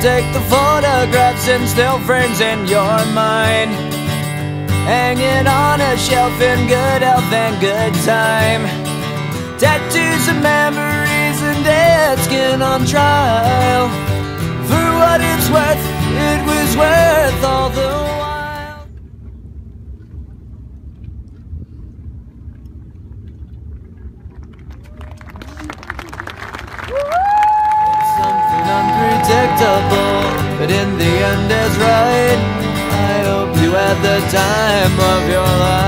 Take the photographs and still frames in your mind. Hanging on a shelf in good health and good time. Tattoos of memories and dead skin on trial. For what it's worth, it was worth all the while. Something unpredictable, but in the end is right. I hope you had the time of your life.